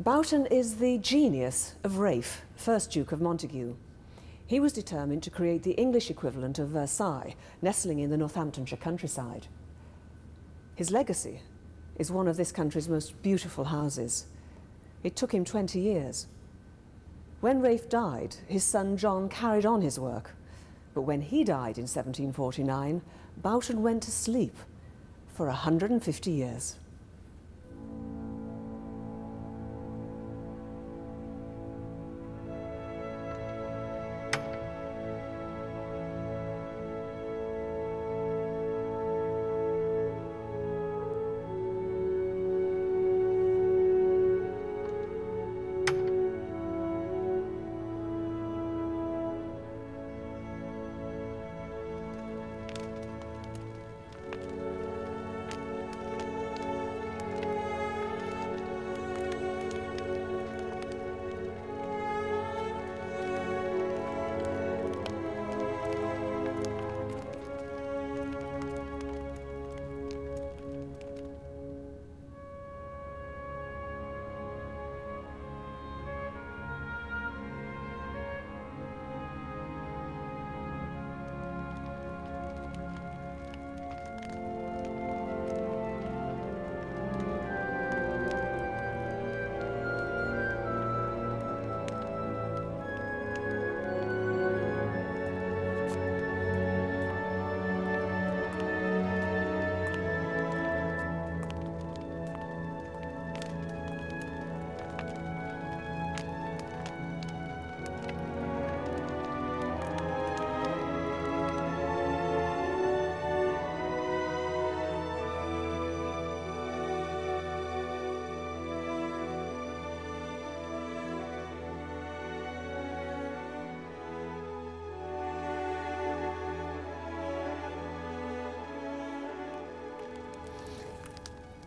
Boughton is the genius of Ralph, first Duke of Montagu. He was determined to create the English equivalent of Versailles, nestling in the Northamptonshire countryside. His legacy is one of this country's most beautiful houses. It took him 20 years. When Ralph died, his son John carried on his work. But when he died in 1749, Boughton went to sleep for 150 years.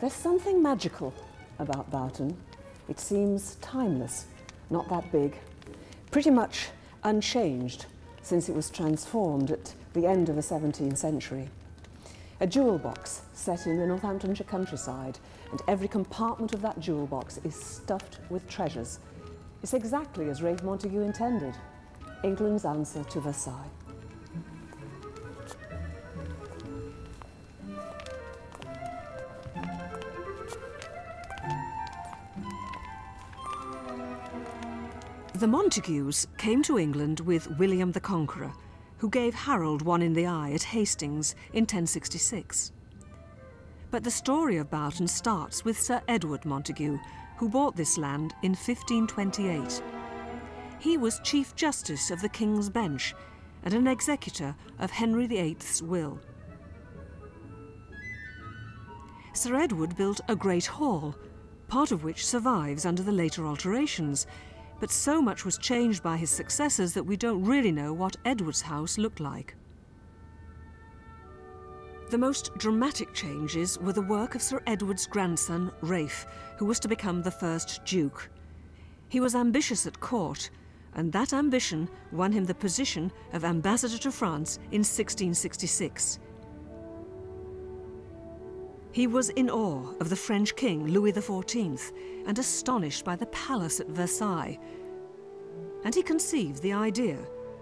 There's something magical about Boughton. It seems timeless, not that big, pretty much unchanged since it was transformed at the end of the 17th century. A jewel box set in the Northamptonshire countryside, and every compartment of that jewel box is stuffed with treasures. It's exactly as Ralph Montagu intended, England's answer to Versailles. The Montagus came to England with William the Conqueror, who gave Harold one in the eye at Hastings in 1066. But the story of Boughton starts with Sir Edward Montagu, who bought this land in 1528. He was Chief Justice of the King's Bench and an executor of Henry VIII's will. Sir Edward built a great hall, part of which survives under the later alterations, but so much was changed by his successors that we don't really know what Edward's house looked like. The most dramatic changes were the work of Sir Edward's grandson, Ralph, who was to become the first Duke. He was ambitious at court, and that ambition won him the position of ambassador to France in 1666. He was in awe of the French king, Louis XIV, and astonished by the palace at Versailles. And he conceived the idea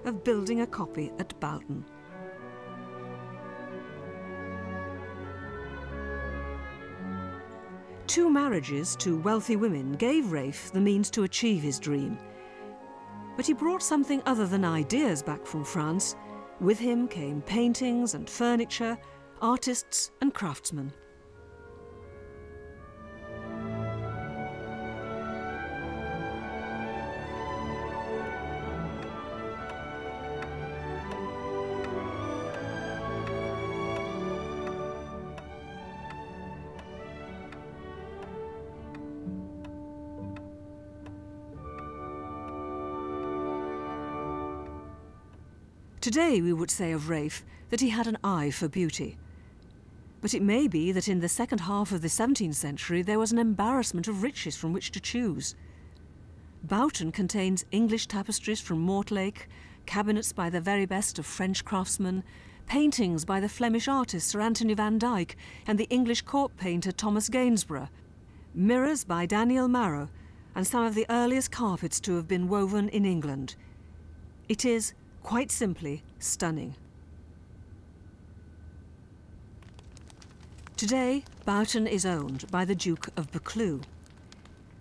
of building a copy at Boughton. Two marriages to wealthy women gave Ralph the means to achieve his dream. But he brought something other than ideas back from France. With him came paintings and furniture, artists and craftsmen. Today we would say of Ralph that he had an eye for beauty. But it may be that in the second half of the 17th century there was an embarrassment of riches from which to choose. Boughton contains English tapestries from Mortlake, cabinets by the very best of French craftsmen, paintings by the Flemish artist Sir Anthony van Dyck and the English court painter Thomas Gainsborough, mirrors by Daniel Marot, and some of the earliest carpets to have been woven in England. It is, quite simply, stunning. Today, Boughton is owned by the Duke of Buccleuch.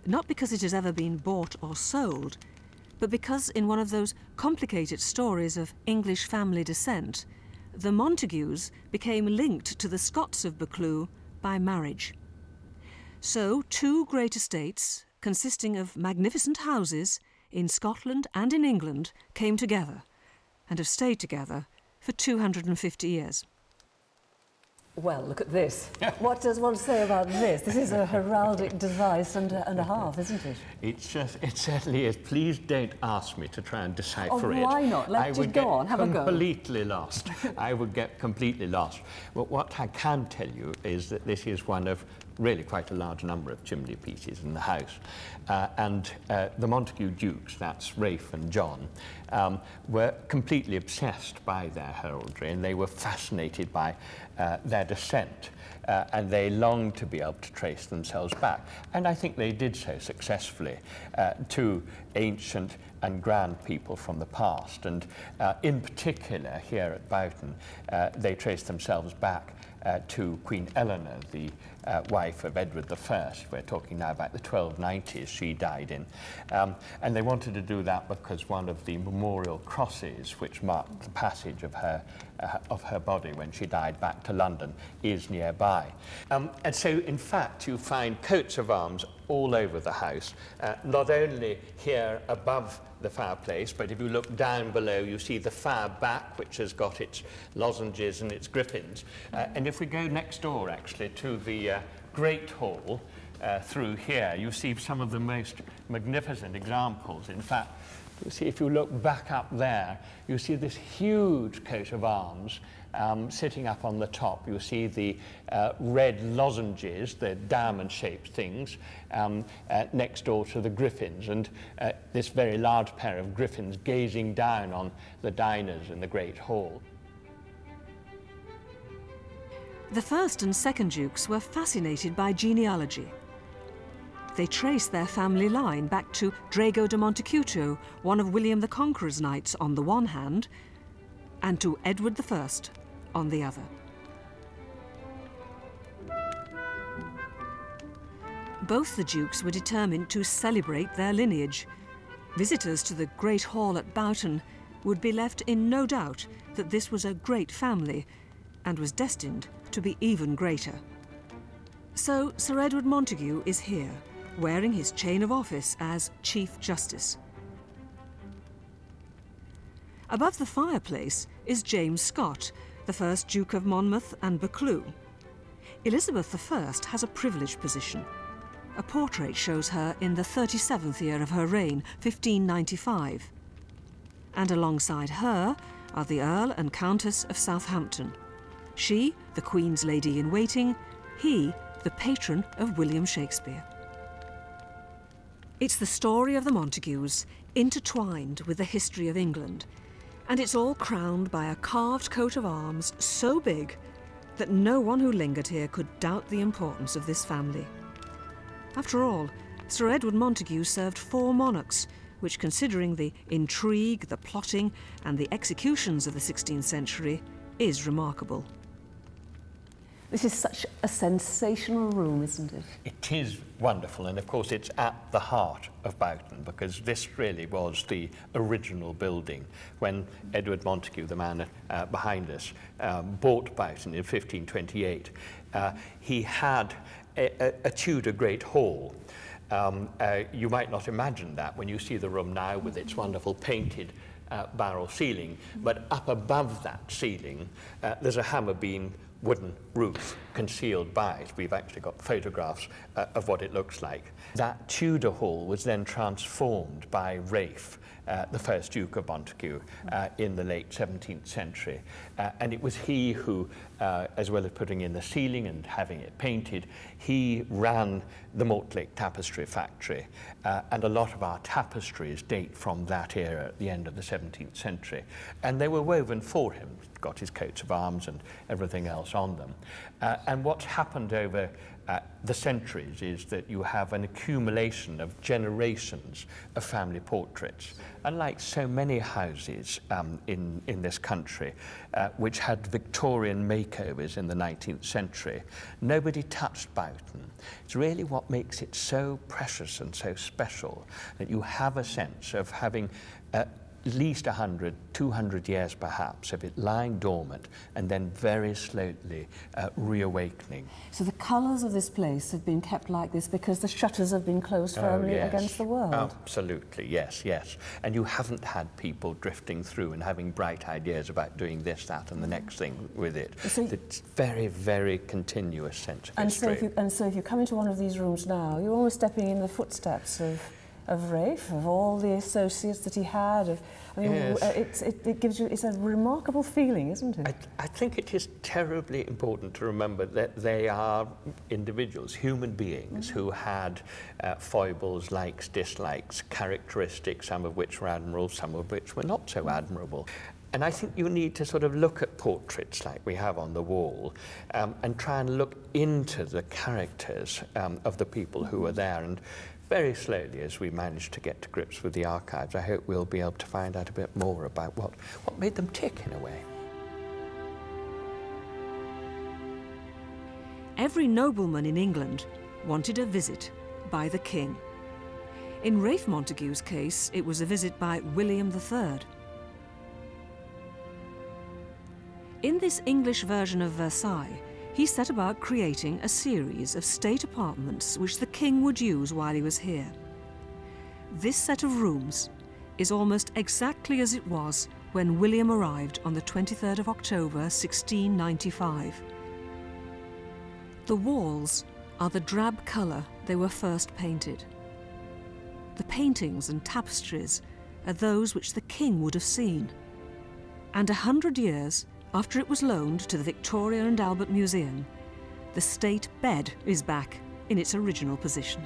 Not because it has ever been bought or sold, but because in one of those complicated stories of English family descent, the Montagus became linked to the Scots of Buccleuch by marriage. So two great estates, consisting of magnificent houses in Scotland and in England, came together and have stayed together for 250 years. Well, look at this. what does one say about this? This is a heraldic device and a, and a half, isn't it? It's just, it certainly is. Please don't ask me to try and decipher oh, it. why not? Let I it would go on. Have a go. completely lost. I would get completely lost. But what I can tell you is that this is one of really quite a large number of chimney pieces in the house. Uh, and uh, the Montagu Dukes, that's Rafe and John, um, were completely obsessed by their heraldry and they were fascinated by uh, their descent. Uh, and they longed to be able to trace themselves back. And I think they did so successfully uh, to ancient and grand people from the past. And uh, in particular, here at Boughton, uh, they traced themselves back uh, to Queen Eleanor, the uh, wife of Edward I. We're talking now about the 1290s she died in. Um, and they wanted to do that because one of the memorial crosses which marked the passage of her, uh, of her body when she died back to London is nearby. Um, and so, in fact, you find coats of arms all over the house, uh, not only here above the fireplace, but if you look down below, you see the fire back, which has got its lozenges and its griffins. Uh, and if we go next door, actually, to the uh, Great Hall, uh, through here, you see some of the most magnificent examples. In fact, you see, if you look back up there, you see this huge coat of arms um, sitting up on the top. You see the uh, red lozenges, the diamond-shaped things, um, uh, next door to the griffins, and uh, this very large pair of griffins gazing down on the diners in the Great Hall. The first and second dukes were fascinated by genealogy. They traced their family line back to Drogo de Montacute, one of William the Conqueror's knights on the one hand, and to Edward I on the other. Both the dukes were determined to celebrate their lineage. Visitors to the Great Hall at Boughton would be left in no doubt that this was a great family and was destined to be even greater. So Sir Edward Montagu is here, wearing his chain of office as Chief Justice. Above the fireplace is James Scott, the first Duke of Monmouth and Buccleuch. Elizabeth I has a privileged position. A portrait shows her in the 37th year of her reign, 1595. And alongside her are the Earl and Countess of Southampton. She, the Queen's lady in waiting, he, the patron of William Shakespeare. It's the story of the Montagus, intertwined with the history of England, and it's all crowned by a carved coat of arms so big that no one who lingered here could doubt the importance of this family. After all, Sir Edward Montagu served four monarchs, which, considering the intrigue, the plotting, and the executions of the 16th century, is remarkable. This is such a sensational room, isn't it? It is wonderful, and of course it's at the heart of Boughton because this really was the original building when Edward Montagu, the man uh, behind us, um, bought Boughton in 1528. Uh, he had a, a, a Tudor Great Hall. Um, uh, you might not imagine that when you see the room now with its wonderful painted uh, barrel ceiling, but up above that ceiling uh, there's a hammer beam wooden roof concealed by it. We've actually got photographs uh, of what it looks like. That Tudor hall was then transformed by Rafe, uh, the first Duke of Montagu, uh, in the late 17th century. Uh, and it was he who, uh, as well as putting in the ceiling and having it painted, he ran the Mortlake Tapestry Factory. Uh, and a lot of our tapestries date from that era at the end of the 17th century. And they were woven for him, got his coats of arms and everything else on them. Uh, and what's happened over uh, the centuries is that you have an accumulation of generations of family portraits. Unlike so many houses um, in, in this country, uh, which had Victorian makeovers in the 19th century, nobody touched Boughton. It's really what makes it so precious and so special that you have a sense of having uh, at least 100, 200 years perhaps of it lying dormant and then very slowly uh, reawakening. So the colours of this place have been kept like this because the shutters have been closed oh, firmly oh, yes. against the world? Absolutely, yes, yes. And you haven't had people drifting through and having bright ideas about doing this, that and the next thing with it. So it's very, very continuous sense of and history. So if you, and so if you come into one of these rooms now, you're almost stepping in the footsteps of of Rafe, of all the associates that he had. Of, I mean, yes. Uh, it, it, it gives you, it's a remarkable feeling, isn't it? I, I think it is terribly important to remember that they are individuals, human beings, mm -hmm. who had uh, foibles, likes, dislikes, characteristics, some of which were admirable, some of which were not so admirable. And I think you need to sort of look at portraits like we have on the wall um, and try and look into the characters um, of the people who were there. And very slowly as we manage to get to grips with the archives, I hope we'll be able to find out a bit more about what, what made them tick in a way. Every nobleman in England wanted a visit by the king. In Ralph Montagu's case, it was a visit by William III. In this English version of Versailles, he set about creating a series of state apartments which the king would use while he was here. This set of rooms is almost exactly as it was when William arrived on the 23rd of October 1695. The walls are the drab colour they were first painted. The paintings and tapestries are those which the king would have seen. And a hundred years after it was loaned to the Victoria and Albert Museum, the state bed is back in its original position.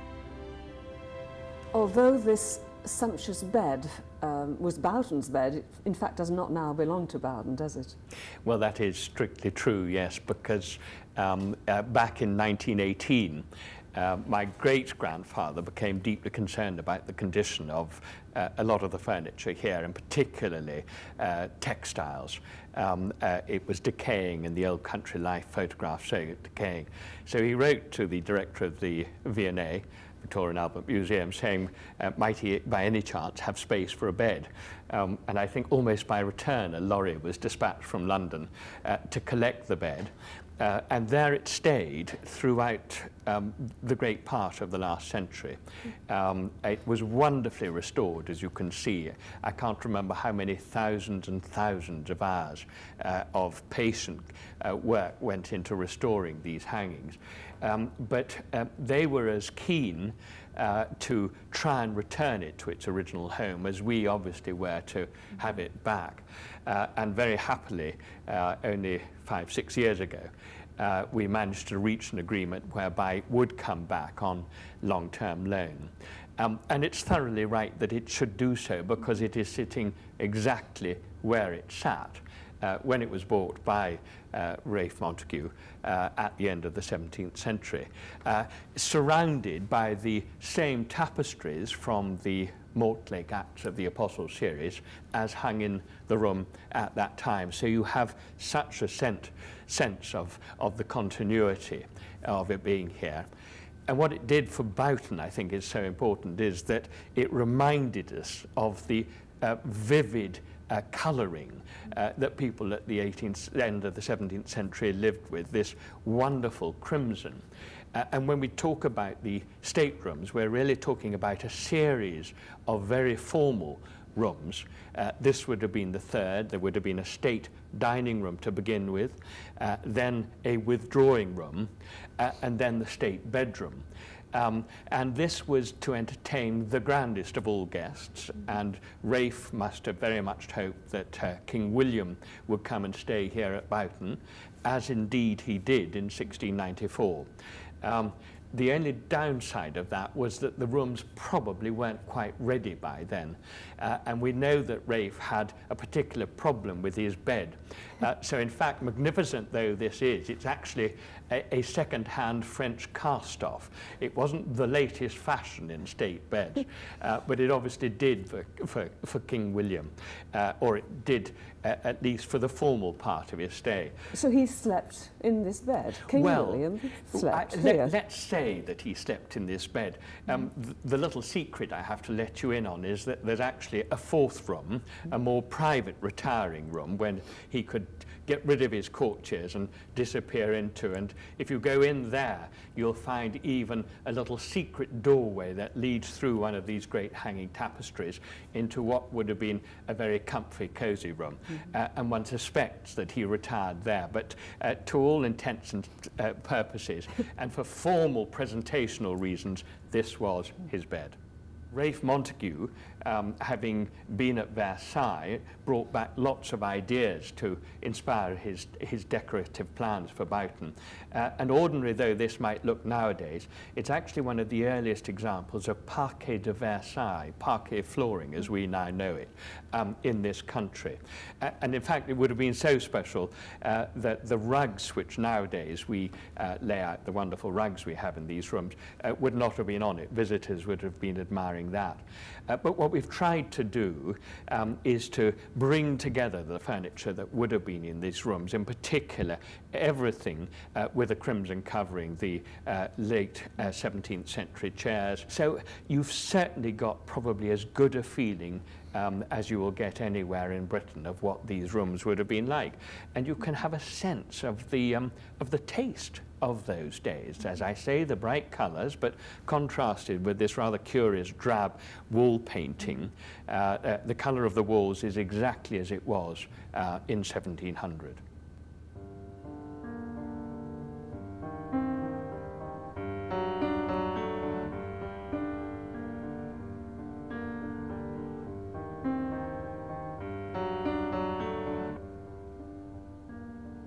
Although this sumptuous bed um, was Boughton's bed, it in fact does not now belong to Boughton, does it? Well, that is strictly true, yes, because um, uh, back in 1918, uh, my great-grandfather became deeply concerned about the condition of uh, a lot of the furniture here, and particularly uh, textiles. Um, uh, it was decaying and the old country life photographs showing it decaying. So he wrote to the director of the V&A, Victoria and Albert Museum, saying, uh, might he by any chance have space for a bed? Um, and I think almost by return, a lorry was dispatched from London uh, to collect the bed. Uh, and there it stayed throughout um, the great part of the last century. Um, it was wonderfully restored, as you can see. I can't remember how many thousands and thousands of hours uh, of patient uh, work went into restoring these hangings. Um, but uh, they were as keen uh, to try and return it to its original home as we obviously were to have it back. Uh, and very happily, uh, only five, six years ago, uh, we managed to reach an agreement whereby it would come back on long-term loan. Um, and it's thoroughly right that it should do so because it is sitting exactly where it sat uh, when it was bought by uh, Ralph Montagu uh, at the end of the 17th century, uh, surrounded by the same tapestries from the Mortlake Acts of the Apostles series as hung in the room at that time. So you have such a sense of, of the continuity of it being here. And what it did for Boughton, I think, is so important, is that it reminded us of the uh, vivid uh, colouring uh, that people at the 18th, end of the 17th century lived with, this wonderful crimson. Uh, and when we talk about the staterooms, we're really talking about a series of very formal rooms. Uh, this would have been the third. There would have been a state dining room to begin with, uh, then a withdrawing room, uh, and then the state bedroom. Um, and this was to entertain the grandest of all guests, and Rafe must have very much hoped that uh, King William would come and stay here at Boughton, as indeed he did in 1694. Um, the only downside of that was that the rooms probably weren't quite ready by then. Uh, and we know that Rafe had a particular problem with his bed. Uh, so in fact, magnificent though this is, it's actually a, a second-hand French cast-off. It wasn't the latest fashion in state beds, uh, but it obviously did for, for, for King William, uh, or it did at least for the formal part of his stay. So he slept in this bed? King well, William slept I, here? Let, us say that he slept in this bed. Um, mm. th the little secret I have to let you in on is that there's actually a fourth room, a more private retiring room, when he could get rid of his courtiers and disappear into. And if you go in there, you'll find even a little secret doorway that leads through one of these great hanging tapestries into what would have been a very comfy, cozy room. Mm -hmm. uh, and one suspects that he retired there. But uh, to all intents and uh, purposes, and for formal presentational reasons, this was his bed. Rafe Montagu, um, having been at Versailles, brought back lots of ideas to inspire his, his decorative plans for Boughton. Uh, and ordinary though this might look nowadays, it's actually one of the earliest examples of parquet de Versailles, parquet flooring as we now know it, um, in this country. Uh, and in fact, it would have been so special uh, that the rugs which nowadays we uh, lay out, the wonderful rugs we have in these rooms, uh, would not have been on it. Visitors would have been admiring that. Uh, but what we've tried to do um, is to bring together the furniture that would have been in these rooms, in particular everything uh, with a crimson covering, the uh, late uh, 17th century chairs. So you've certainly got probably as good a feeling um, as you will get anywhere in Britain of what these rooms would have been like. And you can have a sense of the, um, of the taste of those days. As I say, the bright colours, but contrasted with this rather curious drab wall painting. Uh, uh, the colour of the walls is exactly as it was uh, in 1700.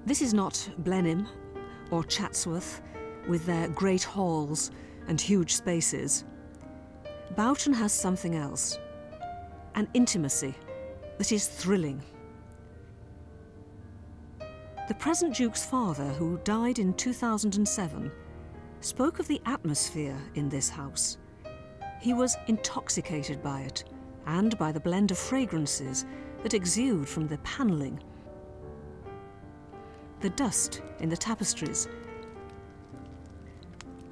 This is not Blenheim or Chatsworth with their great halls and huge spaces. Boughton has something else, an intimacy that is thrilling. The present Duke's father, who died in 2007, spoke of the atmosphere in this house. He was intoxicated by it and by the blend of fragrances that exude from the panelling the dust in the tapestries,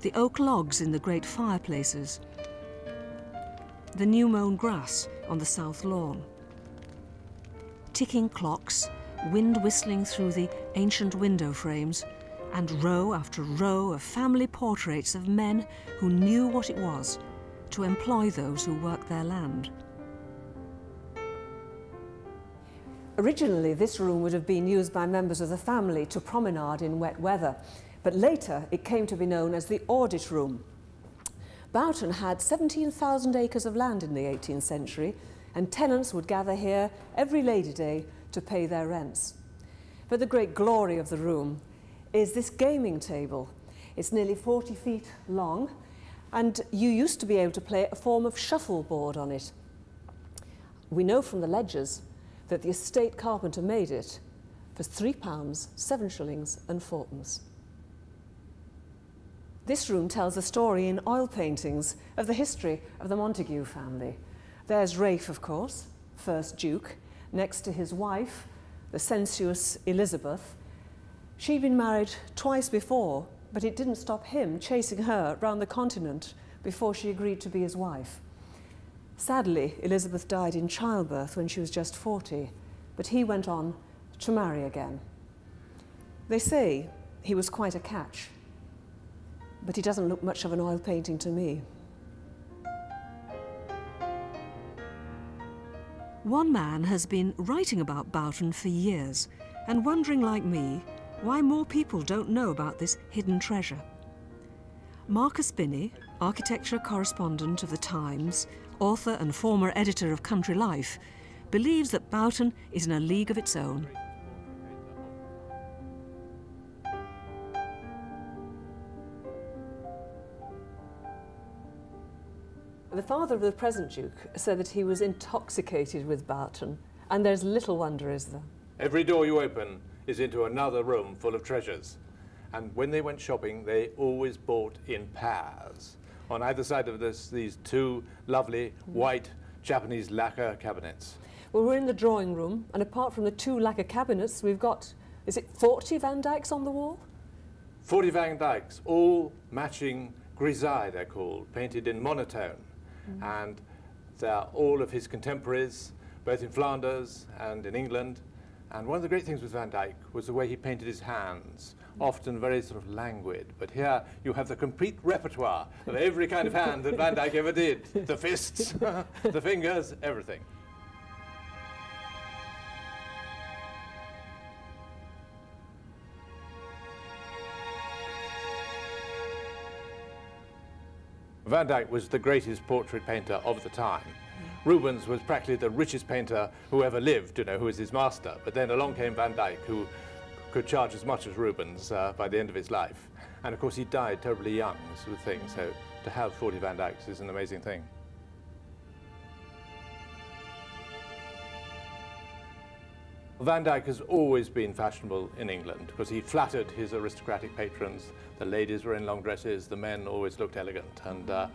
the oak logs in the great fireplaces, the new mown grass on the south lawn, ticking clocks, wind whistling through the ancient window frames, and row after row of family portraits of men who knew what it was to employ those who worked their land. Originally, this room would have been used by members of the family to promenade in wet weather, but later it came to be known as the audit room. Boughton had 17,000 acres of land in the 18th century, and tenants would gather here every Lady Day to pay their rents. But the great glory of the room is this gaming table. It's nearly 40 feet long, and you used to be able to play a form of shuffleboard on it. We know from the ledgers that the estate carpenter made it for three pounds, seven shillings and fourpence. This room tells a story in oil paintings of the history of the Montagu family. There's Rafe, of course, first Duke, next to his wife, the sensuous Elizabeth. She'd been married twice before, but it didn't stop him chasing her round the continent before she agreed to be his wife. Sadly, Elizabeth died in childbirth when she was just 40, but he went on to marry again. They say he was quite a catch, but he doesn't look much of an oil painting to me. One man has been writing about Boughton for years and wondering, like me, why more people don't know about this hidden treasure. Marcus Binney, architecture correspondent of The Times, author and former editor of Country Life, believes that Boughton is in a league of its own. The father of the present Duke said that he was intoxicated with Boughton, and there's little wonder, is there? Every door you open is into another room full of treasures. And when they went shopping, they always bought in pairs. On either side of this, these two lovely hmm. white Japanese lacquer cabinets. Well, we're in the drawing room, and apart from the two lacquer cabinets, we've got, is it 40 Van Dycks on the wall? 40 Van Dycks, all matching grisaille, they're called, painted in monotone. Hmm. And they're all of his contemporaries, both in Flanders and in England. And one of the great things with Van Dyck was the way he painted his hands, often very sort of languid. But here you have the complete repertoire of every kind of hand that Van Dyck ever did. The fists, the fingers, everything. Van Dyck was the greatest portrait painter of the time. Rubens was practically the richest painter who ever lived, you know, who was his master. But then along came Van Dyck, who could charge as much as Rubens uh, by the end of his life. And of course, he died terribly young, this was the thing. So to have 40 Van Dycks is an amazing thing. Van Dyck has always been fashionable in England because he flattered his aristocratic patrons. The ladies were in long dresses, the men always looked elegant. And uh,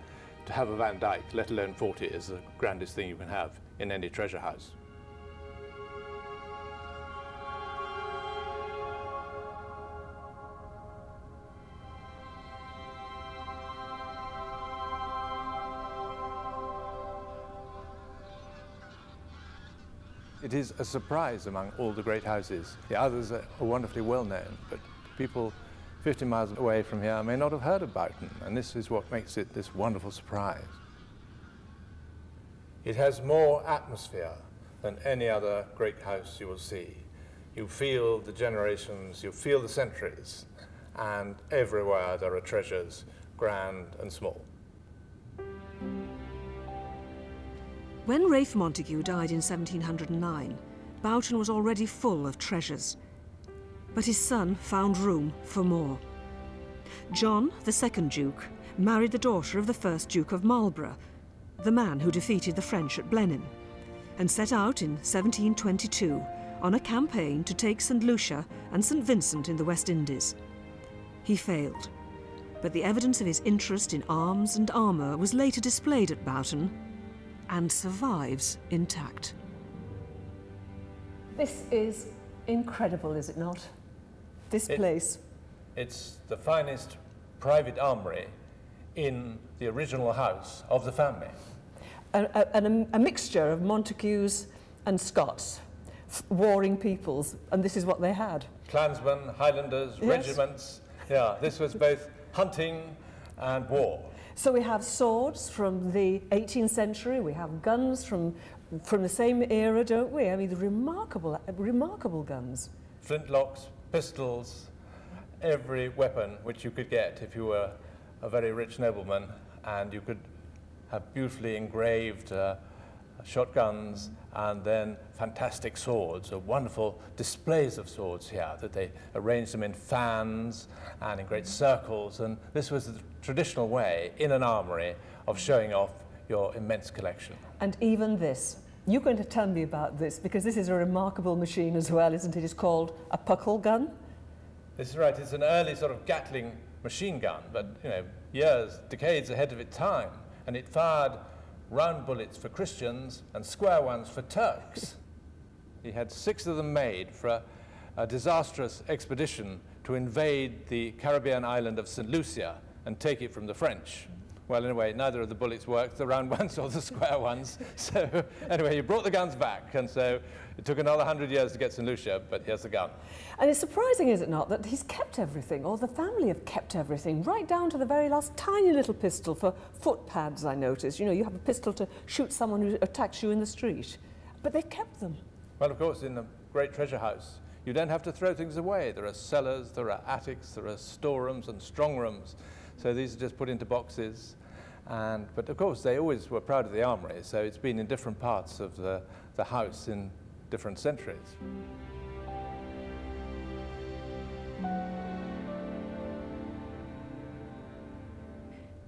to have a Van Dyck, let alone 40, is the grandest thing you can have in any treasure house. It is a surprise among all the great houses. The others are wonderfully well known, but people 50 miles away from here may not have heard of Boughton, and this is what makes it this wonderful surprise. It has more atmosphere than any other great house you will see. You feel the generations, you feel the centuries, and everywhere there are treasures, grand and small. When Ralph Montagu died in 1709, Boughton was already full of treasures. But his son found room for more. John, the second Duke, married the daughter of the first Duke of Marlborough, the man who defeated the French at Blenheim, and set out in 1722 on a campaign to take St. Lucia and St. Vincent in the West Indies. He failed, but the evidence of his interest in arms and armour was later displayed at Boughton and survives intact. This is incredible, is it not? This It- place. It's the finest private armory in the original house of the family. a, a, a, a mixture of Montagus and Scots, f- warring peoples, and this is what they had. Clansmen, Highlanders, Yes. regiments. Yeah, this was both hunting and war. So we have swords from the 18th century, we have guns from, from the same era, don't we? I mean, the remarkable, remarkable guns. Flintlocks, pistols, every weapon which you could get if you were a very rich nobleman, and you could have beautifully engraved uh, shotguns and then fantastic swords, uh, wonderful displays of swords here that they arranged them in fans and in great circles. And this was the traditional way in an armory of showing off your immense collection. And even this. You're going to tell me about this because this is a remarkable machine as well, isn't it? It's called a puckle gun. This is right. It's an early sort of Gatling machine gun, but you know, years, decades ahead of its time, and it fired round bullets for Christians and square ones for Turks. he had six of them made for a, a disastrous expedition to invade the Caribbean island of St. Lucia and take it from the French. Well, anyway, neither of the bullets worked, the round ones or the square ones. So, anyway, he brought the guns back, and so it took another hundred years to get St. Lucia, but here's the gun. And it's surprising, is it not, that he's kept everything, or the family have kept everything, right down to the very last tiny little pistol for foot pads, I noticed. You know, you have a pistol to shoot someone who attacks you in the street. But they kept them. Well, of course, in the great treasure house, you don't have to throw things away. There are cellars, there are attics, there are storerooms and strongrooms. So these are just put into boxes. And, but of course, they always were proud of the armory, so it's been in different parts of the, the house in different centuries.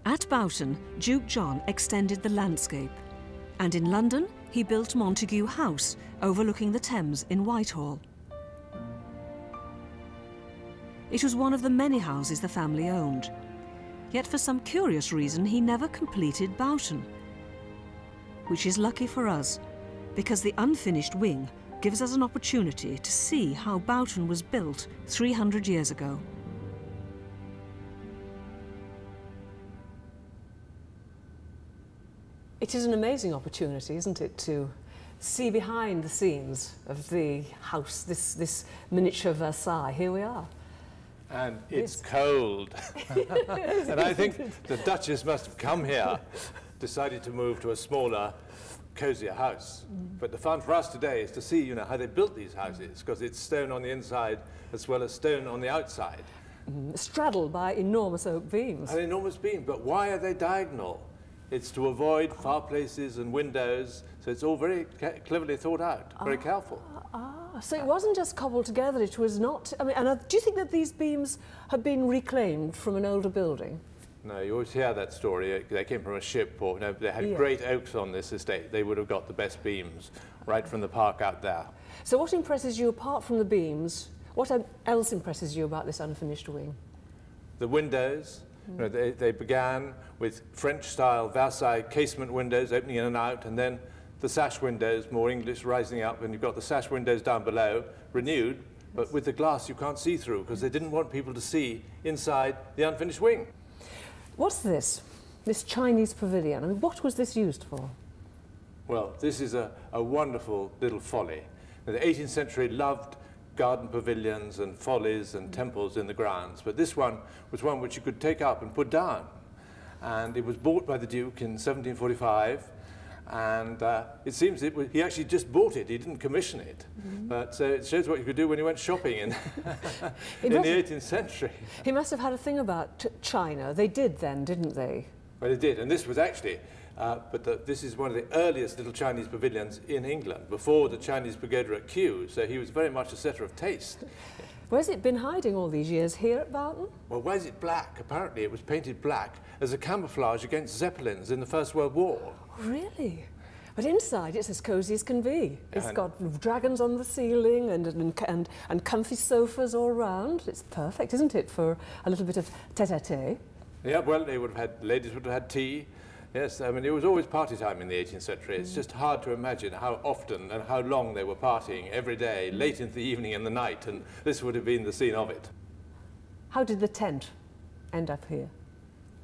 At Boughton, Duke John extended the landscape, and in London he built Montagu House, overlooking the Thames in Whitehall. It was one of the many houses the family owned. Yet for some curious reason he never completed Boughton. Which is lucky for us, because the unfinished wing gives us an opportunity to see how Boughton was built 300 years ago. It is an amazing opportunity, isn't it, to see behind the scenes of the house, this, this miniature Versailles. Here we are. And it's cold. and I think the Duchess must have come here, decided to move to a smaller, cozier house. Mm. But the fun for us today is to see, you know, how they built these houses, because it's stone on the inside as well as stone on the outside. Mm, straddled by enormous oak beams. An enormous beam, but why are they diagonal? It's to avoid fireplaces and windows, so it's all very cleverly thought out, very ah, careful. Ah, so it wasn't just cobbled together, it was not... I mean, and do you think that these beams have been reclaimed from an older building? No, you always hear that story. They came from a ship, or no, they had Yeah. great oaks on this estate. They would have got the best beams right from the park out there. So what impresses you, apart from the beams, what else impresses you about this unfinished wing? The windows, you know, they, they began with French-style Versailles casement windows opening in and out, and then the sash windows, more English, rising up, and you've got the sash windows down below, renewed, but with the glass you can't see through because they didn't want people to see inside the unfinished wing. What's this? This Chinese pavilion? I mean, what was this used for? Well, this is a, a wonderful little folly. Now, The 18th century loved garden pavilions and follies and temples in the grounds, but this one was one which you could take up and put down. And it was bought by the Duke in 1745, and uh, it seems it was, he actually just bought it, he didn't commission it. But uh, it shows what you could do when you went shopping in, in the 18th century. He must have had a thing about China. They did then, didn't they? Well, they did, and this was actually, uh, but the, this is one of the earliest little Chinese pavilions in England, before the Chinese pagoda at Kew, so he was very much a setter of taste. Where's it been hiding all these years? Here at Boughton? Well, why is it black? Apparently it was painted black as a camouflage against Zeppelins in the First World War. Really? But inside it's as cosy as can be. It's And- got dragons on the ceiling and, and, and, and comfy sofas all round. It's perfect, isn't it, for a little bit of tete-a-tete? Yeah, well, they would have had, ladies would have had tea. Yes, I mean, it was always party time in the 18th century. It's mm. just hard to imagine how often and how long they were partying every day, mm. late into the evening and the night, and this would have been the scene of it. How did the tent end up here?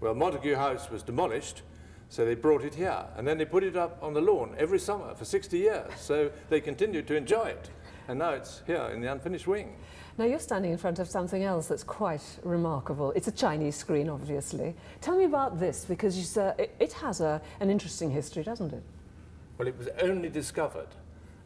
Well, Montagu House was demolished, so they brought it here. And then they put it up on the lawn every summer for 60 years. So they continued to enjoy it. And now it's here in the unfinished wing. Now you're standing in front of something else that's quite remarkable. It's a Chinese screen, obviously. Tell me about this, because you, it, it has a, an interesting history, doesn't it? Well, it was only discovered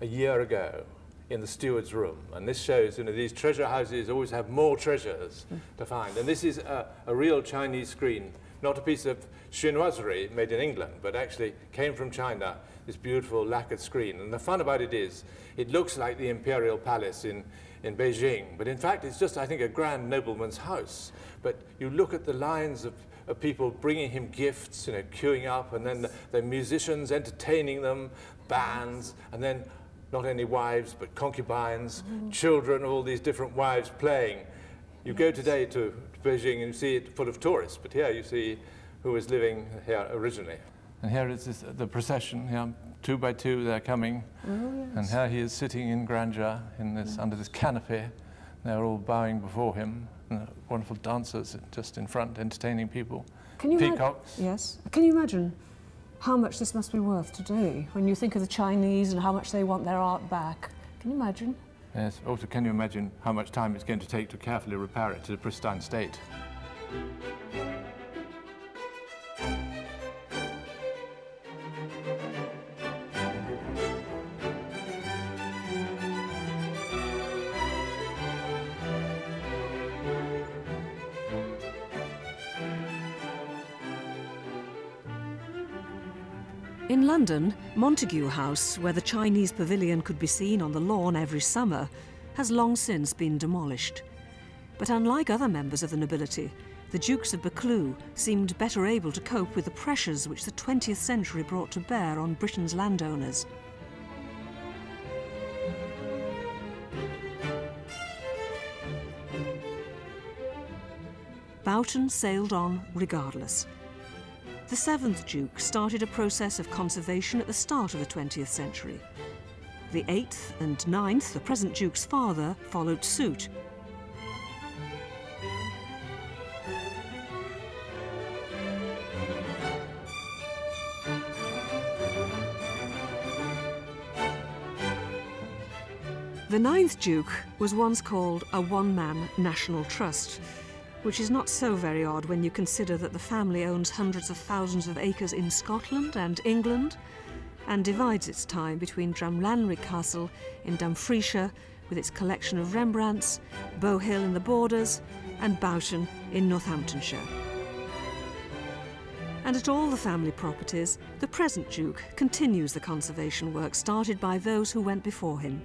a year ago in the steward's room. And this shows, you know, these treasure houses always have more treasures to find. And this is a, a real Chinese screen, not a piece of chinoiserie made in England, but actually came from China, this beautiful lacquered screen. And the fun about it is, it looks like the Imperial Palace in, in Beijing, but in fact, it's just, I think, a grand nobleman's house. But you look at the lines of, of people bringing him gifts, you know, queuing up, and then the, the musicians entertaining them, bands, and then not only wives, but concubines, mm-hmm. children, all these different wives playing. You go today to, to Beijing and you see it full of tourists, but here you see who was living here originally. And here is this, the procession, here, two by two they're coming. Oh, and here he is sitting in grandeur in this, mm. under this canopy. They're all bowing before him. And wonderful dancers just in front entertaining people. Can you Peacocks. Yes. Can you imagine how much this must be worth today when you think of the Chinese and how much they want their art back? Can you imagine? Yes. Also, can you imagine how much time it's going to take to carefully repair it to the pristine state? London, Montagu House, where the Chinese pavilion could be seen on the lawn every summer, has long since been demolished. But unlike other members of the nobility, the Dukes of Buccleuch seemed better able to cope with the pressures which the 20th century brought to bear on Britain's landowners. Boughton sailed on regardless. The seventh Duke started a process of conservation at the start of the 20th century. The eighth and ninth, the present Duke's father, followed suit, The ninth Duke was once called a one-man national trust, which is not so very odd when you consider that the family owns hundreds of thousands of acres in Scotland and England, and divides its time between Drumlanrig Castle in Dumfriesshire with its collection of Rembrandts, Bowhill in the Borders, and Boughton in Northamptonshire. And at all the family properties, the present Duke continues the conservation work started by those who went before him.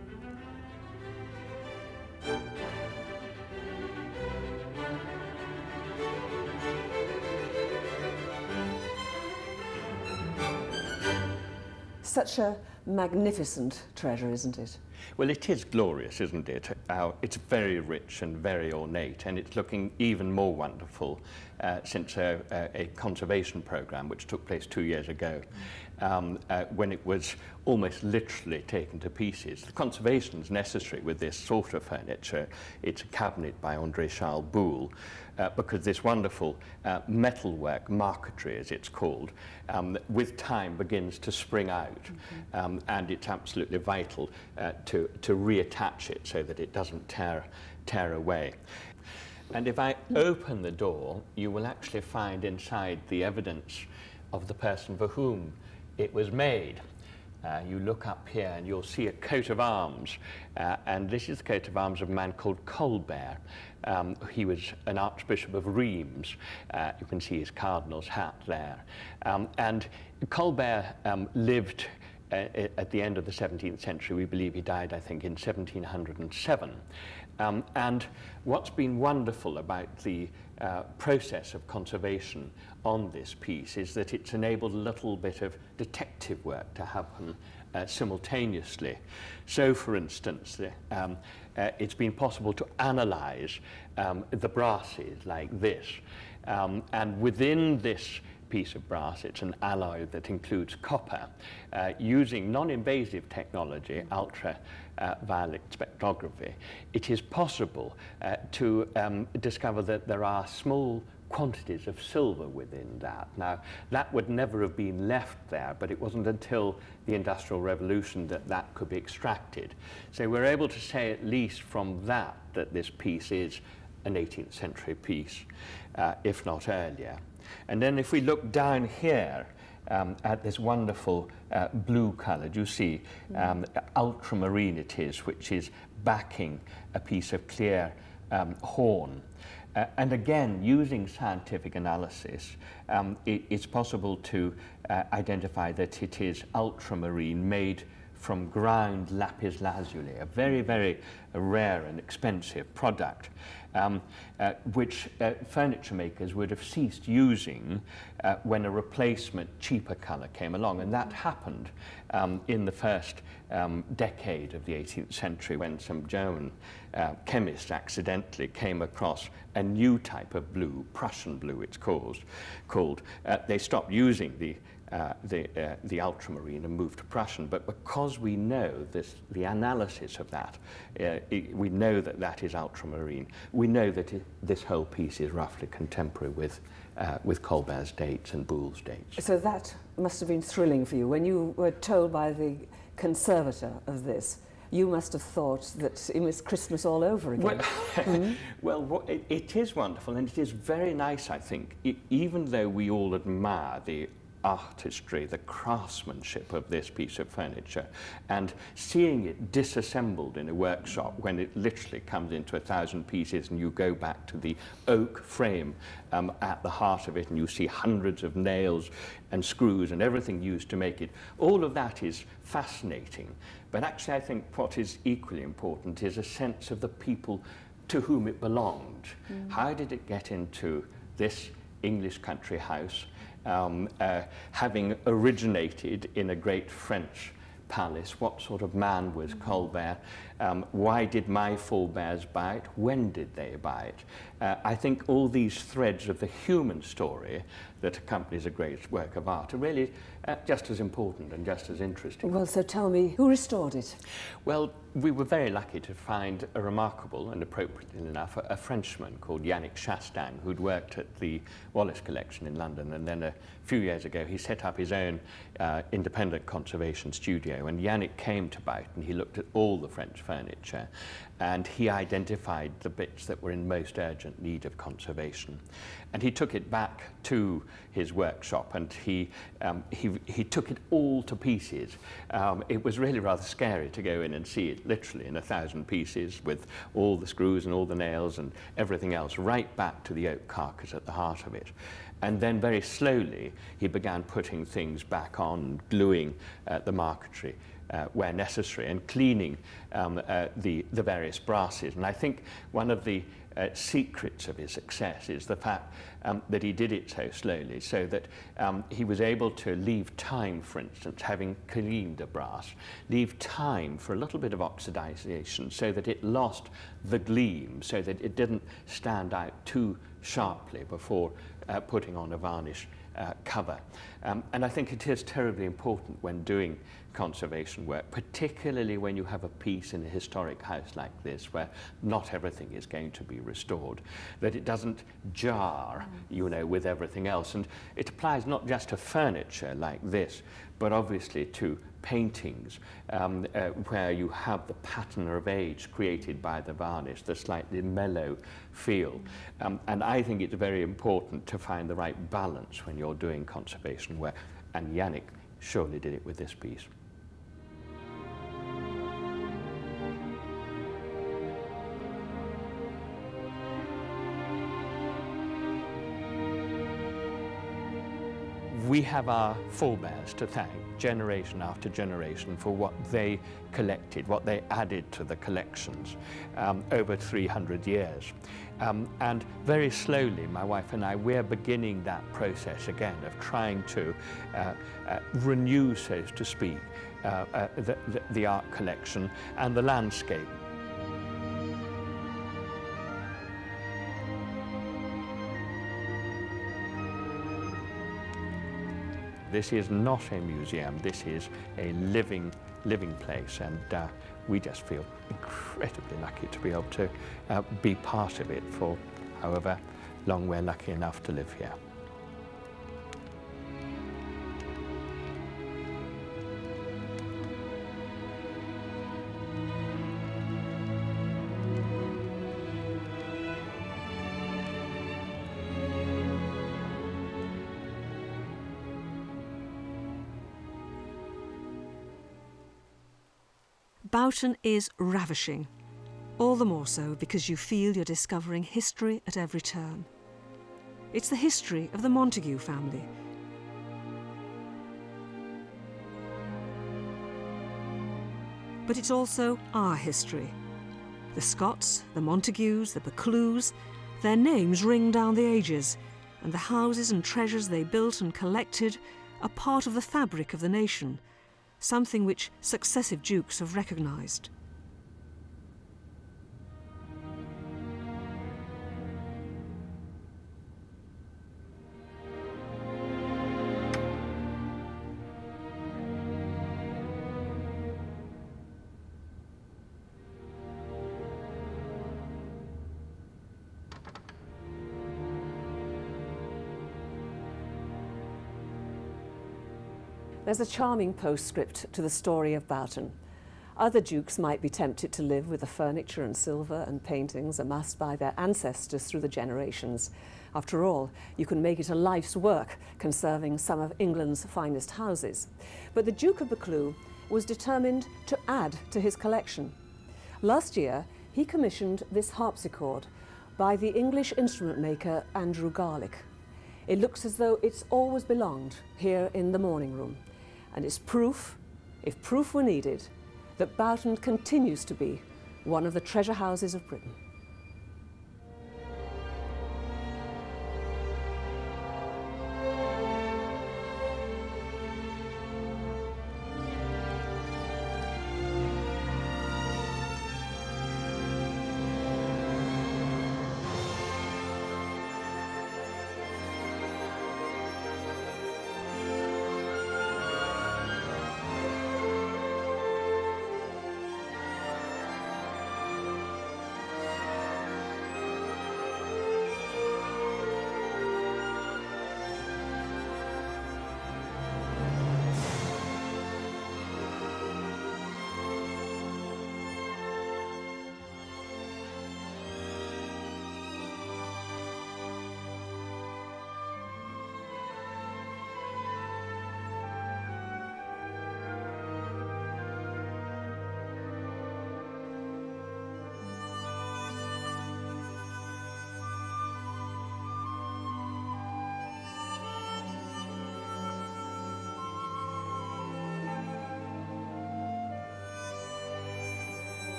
Such a magnificent treasure, isn't it? Well, it is glorious, isn't it? Uh, it's very rich and very ornate, and it's looking even more wonderful uh, since a, a, a conservation program which took place two years ago, um, uh, when it was almost literally taken to pieces. The conservation is necessary with this sort of furniture. It's a cabinet by André Charles Boulle, uh, because this wonderful uh, metalwork, marquetry as it's called, um, with time begins to spring out. Mm -hmm. um, and it's absolutely vital uh, to, to reattach it so that it doesn't tear, tear away. And if I open the door, you will actually find inside the evidence of the person for whom it was made. Uh, you look up here and you'll see a coat of arms. Uh, and this is the coat of arms of a man called Colbert. Um, he was an Archbishop of Rheims. Uh, you can see his cardinal's hat there. Um, and Colbert um, lived uh, at the end of the 17th century. We believe he died, I think, in 1707. Um, and what's been wonderful about the uh, process of conservation on this piece is that it's enabled a little bit of detective work to happen uh, simultaneously. So, for instance, the, um, uh, it's been possible to analyze um, the brasses like this. Um, and within this piece of brass. It's an alloy that includes copper. Uh, using non-invasive technology, ultraviolet uh, spectrography, it is possible uh, to um, discover that there are small quantities of silver within that. Now, that would never have been left there, but it wasn't until the Industrial Revolution that that could be extracted. So we're able to say at least from that that this piece is an 18th century piece, uh, if not earlier. And then if we look down here um, at this wonderful uh, blue colour, you see um, ultramarine it is, which is backing a piece of clear um, horn. Uh, and again, using scientific analysis, um, it, it's possible to uh, identify that it is ultramarine made from ground lapis lazuli, a very, very rare and expensive product um, uh, which uh, furniture makers would have ceased using uh, when a replacement cheaper colour came along. And that happened um, in the first um, decade of the 18th century when some German uh, chemists accidentally came across a new type of blue, Prussian blue it's called. called. Uh, they stopped using the uh, the, uh, the ultramarine and move to Prussian. But because we know this, the analysis of that, uh, it, we know that that is ultramarine. We know that it, this whole piece is roughly contemporary with, uh, with Colbert's dates and Boulle's dates. So that must have been thrilling for you when you were told by the conservator of this you must have thought that it was Christmas all over again. Well, mm well it, it is wonderful and it is very nice, I think, even though we all admire the artistry, the craftsmanship of this piece of furniture, and seeing it disassembled in a workshop when it literally comes into a thousand pieces and you go back to the oak frame um, at the heart of it and you see hundreds of nails and screws and everything used to make it. All of that is fascinating. But actually I think what is equally important is a sense of the people to whom it belonged. Mm. How did it get into this English country house, um, uh, having originated in a great French palace, what sort of man was Colbert, um, why did my forebears buy it, when did they it. Uh, I think all these threads of the human story that accompanies a great work of art are really uh, just as important and just as interesting. Well, so tell me, who restored it? Well, we were very lucky to find a remarkable and appropriately enough a, a Frenchman called Yannick Chastang who'd worked at the Wallace Collection in London and then a few years ago he set up his own uh, independent conservation studio and Yannick came to Boughton, he looked at all the French furniture and he identified the bits that were in most urgent need of conservation. And he took it back to his workshop and he, um, he, he took it all to pieces. Um, it was really rather scary to go in and see it literally in a thousand pieces with all the screws and all the nails and everything else right back to the oak carcass at the heart of it. And then very slowly he began putting things back on, gluing uh, the marquetry uh, where necessary and cleaning um, uh, the, the various brasses. And I think one of the uh, secrets of his success is the fact um, that he did it so slowly so that um, he was able to leave time, for instance, having cleaned the brass, leave time for a little bit of oxidization so that it lost the gleam, so that it didn't stand out too sharply before uh, putting on a varnish uh, cover. Um, and I think it is terribly important when doing conservation work, particularly when you have a piece in a historic house like this where not everything is going to be restored, that it doesn't jar, you know, with everything else. And it applies not just to furniture like this, but obviously to paintings um, uh, where you have the pattern of age created by the varnish, the slightly mellow feel. Um, and I think it's very important to find the right balance when you're doing conservation work. And Yannick surely did it with this piece. We have our forebears to thank, generation after generation, for what they collected, what they added to the collections um, over 300 years. Um, and very slowly, my wife and I, we're beginning that process again of trying to uh, uh, renew, so to speak, uh, uh the, the, the art collection and the landscape This is not a museum, this is a living, living place and uh, we just feel incredibly lucky to be able to uh, be part of it for however long we're lucky enough to live here. Is ravishing, all the more so because you feel you're discovering history at every turn. It's the history of the Montagu family. But it's also our history. The Scotts, the Montagus, the Buccleuchs, their names ring down the ages, and the houses and treasures they built and collected are part of the fabric of the nation something which successive dukes have recognised. There's a charming postscript to the story of Boughton. Other dukes might be tempted to live with the furniture and silver and paintings amassed by their ancestors through the generations. After all, you can make it a life's work conserving some of England's finest houses. But the Duke of Buccleuch was determined to add to his collection. Last year, he commissioned this harpsichord by the English instrument maker Andrew Garlick. It looks as though it's always belonged here in the morning room and it's proof, if proof were needed, that Boughton continues to be one of the treasure houses of Britain.